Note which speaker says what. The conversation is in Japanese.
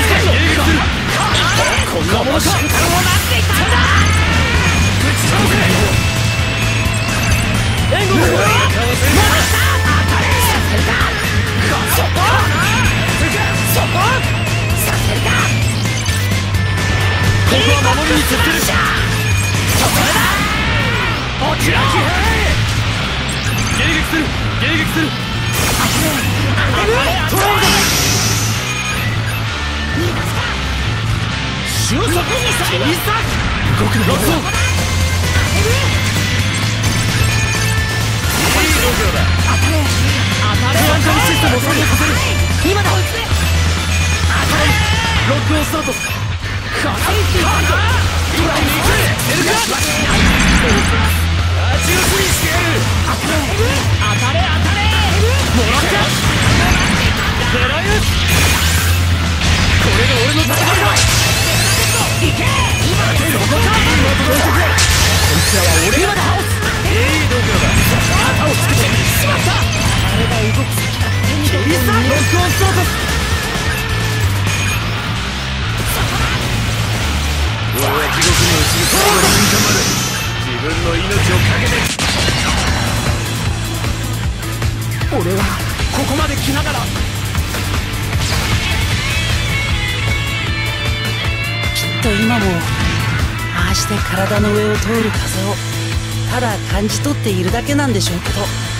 Speaker 1: こんなものか瞬間を待っていたんだぶち倒せ援護だ戻した当たれさせるかそこそこさせるかここは守りに徹するそこだ落ちろ迎撃する迎撃する当たれ当たれ当たれ収束にさいざ動くなロッソいい度胸だ当たれ当たれフランカルシステムを作動させる今だ当たれロックオンスタートカセイテハンドライに行くエルカあち打ちにしてやる当たれ当たれ当たれもらった狙い撃つこれが俺の戦い俺はここまで来ながら
Speaker 2: 今もああして体の上を通る風をただ感じ取っているだけなんでしょうけど。